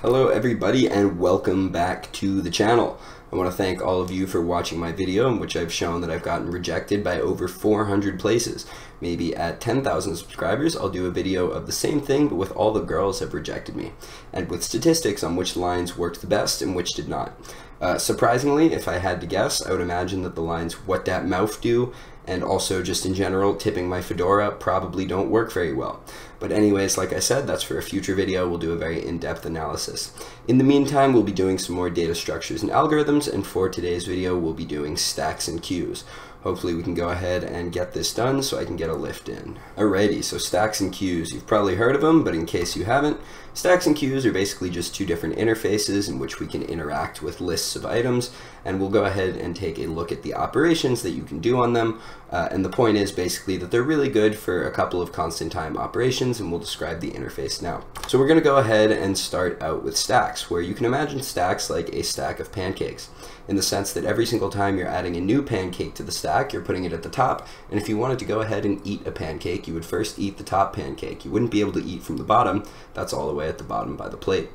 Hello everybody and welcome back to the channel. I want to thank all of you for watching my video in which I've shown that I've gotten rejected by over 400 places. Maybe at 10,000 subscribers I'll do a video of the same thing but with all the girls have rejected me and with statistics on which lines worked the best and which did not. Uh, surprisingly, if I had to guess, I would imagine that the lines what That mouth do and also just in general, tipping my fedora probably don't work very well. But anyways, like I said, that's for a future video. We'll do a very in-depth analysis. In the meantime, we'll be doing some more data structures and algorithms, and for today's video, we'll be doing stacks and queues. Hopefully we can go ahead and get this done so I can get a lift in. Alrighty, so stacks and queues. You've probably heard of them, but in case you haven't, stacks and queues are basically just two different interfaces in which we can interact with lists of items, and we'll go ahead and take a look at the operations that you can do on them. Uh, and the point is basically that they're really good for a couple of constant time operations, and we'll describe the interface now. So we're going to go ahead and start out with stacks, where you can imagine stacks like a stack of pancakes in the sense that every single time you're adding a new pancake to the stack, you're putting it at the top. And if you wanted to go ahead and eat a pancake, you would first eat the top pancake. You wouldn't be able to eat from the bottom. That's all the way at the bottom by the plate.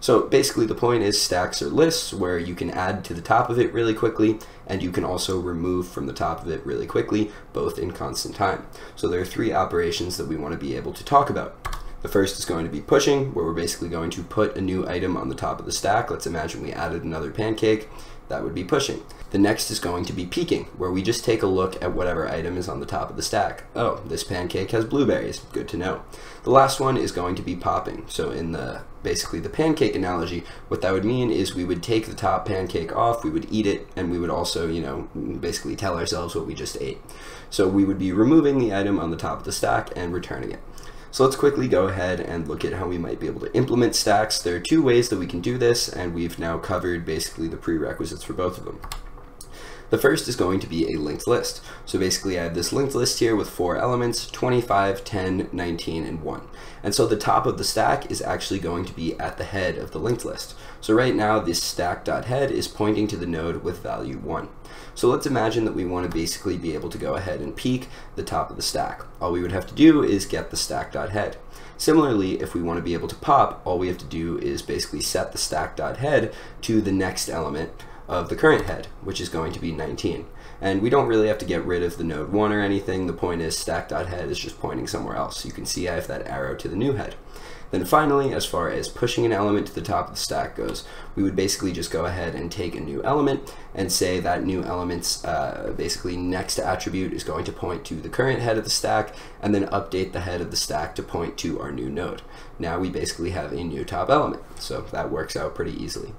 So basically the point is stacks are lists where you can add to the top of it really quickly and you can also remove from the top of it really quickly, both in constant time. So there are three operations that we want to be able to talk about. The first is going to be pushing, where we're basically going to put a new item on the top of the stack. Let's imagine we added another pancake that would be pushing. The next is going to be peeking, where we just take a look at whatever item is on the top of the stack. Oh, this pancake has blueberries. Good to know. The last one is going to be popping. So in the basically the pancake analogy, what that would mean is we would take the top pancake off, we would eat it, and we would also, you know, basically tell ourselves what we just ate. So we would be removing the item on the top of the stack and returning it. So let's quickly go ahead and look at how we might be able to implement stacks. There are two ways that we can do this, and we've now covered basically the prerequisites for both of them. The first is going to be a linked list. So basically I have this linked list here with four elements, 25, 10, 19, and 1. And so the top of the stack is actually going to be at the head of the linked list. So right now this stack.head is pointing to the node with value 1. So let's imagine that we want to basically be able to go ahead and peek the top of the stack. All we would have to do is get the stack.head. Similarly, if we want to be able to pop, all we have to do is basically set the stack.head to the next element of the current head, which is going to be 19. And we don't really have to get rid of the node 1 or anything. The point is stack.head is just pointing somewhere else. You can see I have that arrow to the new head. Then finally, as far as pushing an element to the top of the stack goes, we would basically just go ahead and take a new element and say that new element's uh, basically next attribute is going to point to the current head of the stack and then update the head of the stack to point to our new node. Now we basically have a new top element, so that works out pretty easily.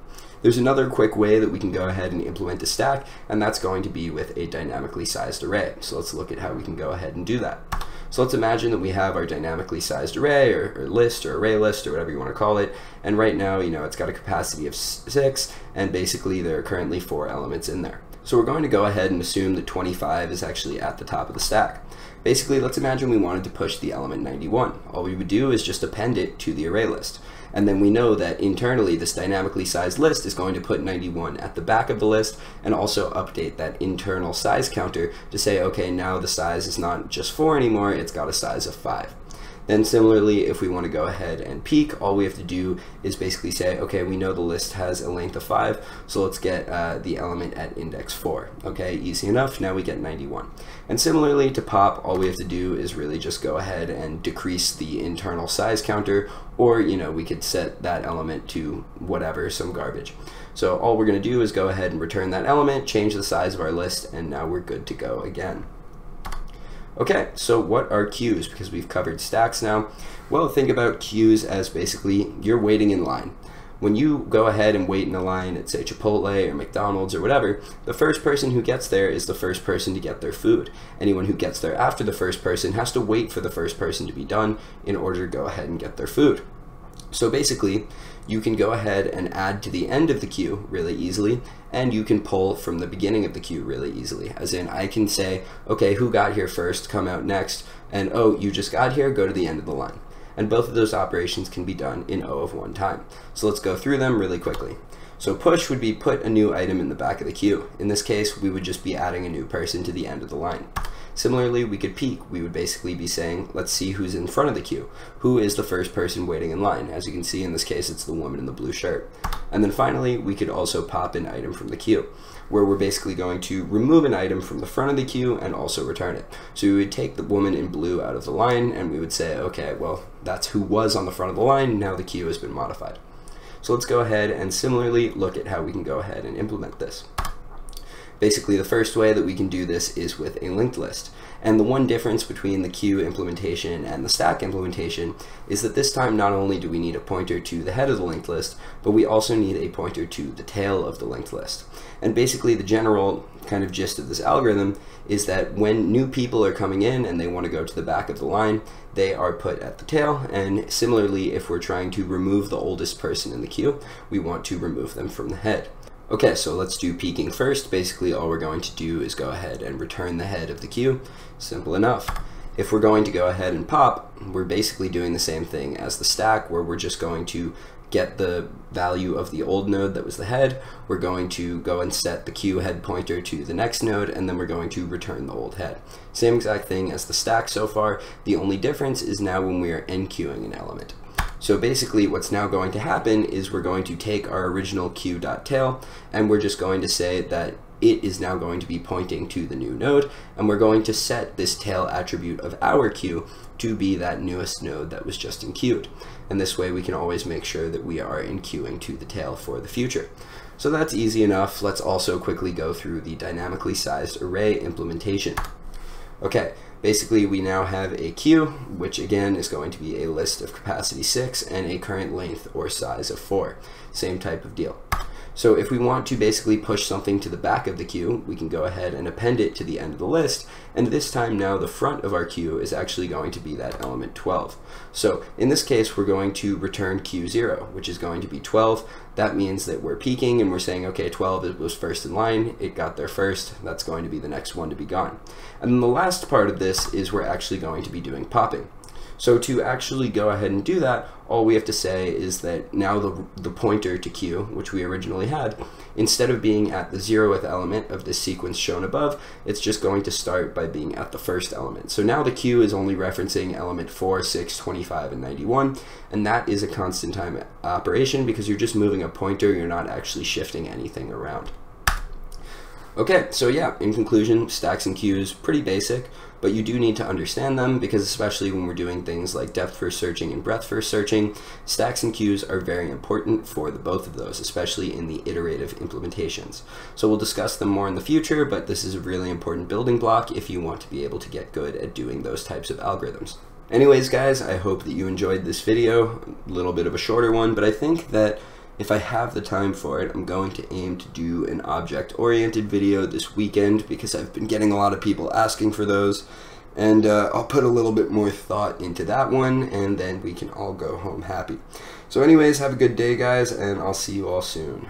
There's another quick way that we can go ahead and implement a stack, and that's going to be with a dynamically sized array. So let's look at how we can go ahead and do that. So let's imagine that we have our dynamically sized array or, or, list or array list or whatever you want to call it. And right now, you know, it's got a capacity of six and basically there are currently four elements in there. So we're going to go ahead and assume that 25 is actually at the top of the stack. Basically, let's imagine we wanted to push the element 91. All we would do is just append it to the array list. And then we know that internally this dynamically sized list is going to put 91 at the back of the list and also update that internal size counter to say, okay, now the size is not just 4 anymore, it's got a size of 5. Then similarly, if we want to go ahead and peek, all we have to do is basically say, okay, we know the list has a length of 5, so let's get uh, the element at index 4. Okay, easy enough, now we get 91. And similarly to pop, all we have to do is really just go ahead and decrease the internal size counter, or, you know, we could set that element to whatever, some garbage. So all we're going to do is go ahead and return that element, change the size of our list, and now we're good to go again. Okay, so what are queues? Because we've covered stacks now. Well, think about queues as basically you're waiting in line. When you go ahead and wait in a line at say Chipotle or McDonald's or whatever, the first person who gets there is the first person to get their food. Anyone who gets there after the first person has to wait for the first person to be done in order to go ahead and get their food. So basically, you can go ahead and add to the end of the queue really easily, and you can pull from the beginning of the queue really easily. As in, I can say, okay, who got here first, come out next, and oh, you just got here, go to the end of the line. And both of those operations can be done in O of one time. So let's go through them really quickly. So push would be put a new item in the back of the queue. In this case, we would just be adding a new person to the end of the line. Similarly, we could peek. We would basically be saying, let's see who's in front of the queue. Who is the first person waiting in line? As you can see in this case, it's the woman in the blue shirt. And then finally, we could also pop an item from the queue, where we're basically going to remove an item from the front of the queue and also return it. So we would take the woman in blue out of the line and we would say, okay, well, that's who was on the front of the line, now the queue has been modified. So let's go ahead and similarly look at how we can go ahead and implement this. Basically, the first way that we can do this is with a linked list. And the one difference between the queue implementation and the stack implementation is that this time not only do we need a pointer to the head of the linked list, but we also need a pointer to the tail of the linked list. And basically the general kind of gist of this algorithm is that when new people are coming in and they want to go to the back of the line, they are put at the tail. And similarly, if we're trying to remove the oldest person in the queue, we want to remove them from the head. Okay, so let's do peeking first. Basically, all we're going to do is go ahead and return the head of the queue. Simple enough. If we're going to go ahead and pop, we're basically doing the same thing as the stack, where we're just going to get the value of the old node that was the head. We're going to go and set the queue head pointer to the next node, and then we're going to return the old head. Same exact thing as the stack so far. The only difference is now when we are enqueuing an element. So basically what's now going to happen is we're going to take our original queue.tail and we're just going to say that it is now going to be pointing to the new node and we're going to set this tail attribute of our queue to be that newest node that was just enqueued. And this way we can always make sure that we are enqueuing to the tail for the future. So that's easy enough. Let's also quickly go through the dynamically sized array implementation. Okay, basically we now have a queue, which again is going to be a list of capacity 6 and a current length or size of 4. Same type of deal. So if we want to basically push something to the back of the queue, we can go ahead and append it to the end of the list, and this time now the front of our queue is actually going to be that element 12. So in this case, we're going to return q0, which is going to be 12. That means that we're peeking and we're saying, okay, 12 was first in line, it got there first, that's going to be the next one to be gone. And then the last part of this is we're actually going to be doing popping. So to actually go ahead and do that, all we have to say is that now the, the pointer to q, which we originally had, instead of being at the zeroth element of this sequence shown above, it's just going to start by being at the first element. So now the q is only referencing element 4, 6, 25, and 91, and that is a constant time operation because you're just moving a pointer, you're not actually shifting anything around. Okay, so yeah, in conclusion, stacks and queues, pretty basic, but you do need to understand them because especially when we're doing things like depth first searching and breadth first searching, stacks and queues are very important for the both of those, especially in the iterative implementations. So we'll discuss them more in the future, but this is a really important building block if you want to be able to get good at doing those types of algorithms. Anyways, guys, I hope that you enjoyed this video, a little bit of a shorter one, but I think that if I have the time for it, I'm going to aim to do an object-oriented video this weekend because I've been getting a lot of people asking for those. And uh, I'll put a little bit more thought into that one, and then we can all go home happy. So anyways, have a good day, guys, and I'll see you all soon.